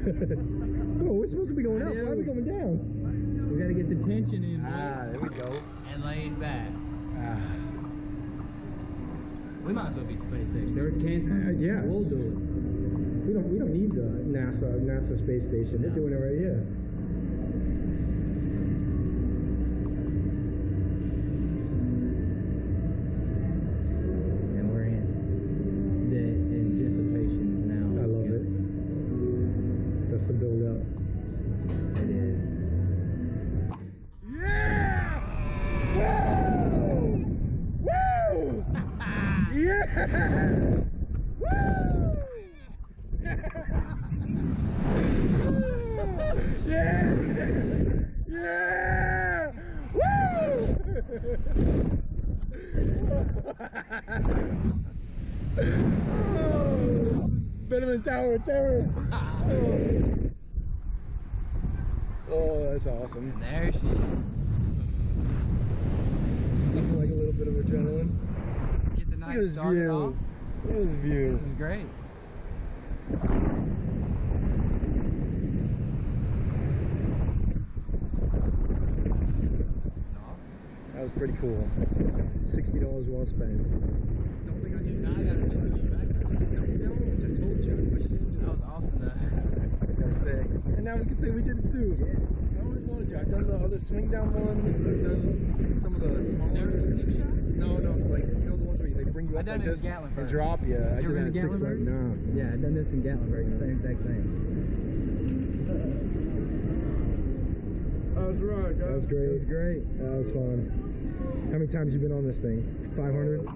oh, we're supposed to be going up. Why are we going down? We gotta get the tension in. Ah, there we go. and laying back. Ah, We might as well be SpaceX. They're canceling. Uh, yeah. We'll do it. we don't we don't need the NASA NASA space station. They're doing it right here. It. That's up. It is. Yeah! Woo! Woo! yeah! Woo! yeah! Yeah! Woo! Better than Tower of Terror. That's awesome. And there she is. Mm-hmm. Nothing like a little bit of adrenaline. Get the night at started view. off. Look at this view. This is great. This is awesome. That was pretty cool. Sixty dollars well spent. Don't think I did not gotta do it back. I told you. I pushed you. That was awesome though. I gotta say. And now we can say we did it too. Yeah. I always wanted to. I've done the other swing down ones. I've done some of the smaller. Never the slingshot? No, no, like you know the ones where they bring you I up done like it in this Gatlinburg. and drop you. I You ever did been that to at Six Flags. Gatlinburg? No. Yeah, I done this in Gatlinburg, same exact thing. That was right, That was It great. was great. That was fun. How many times you been on this thing? 500?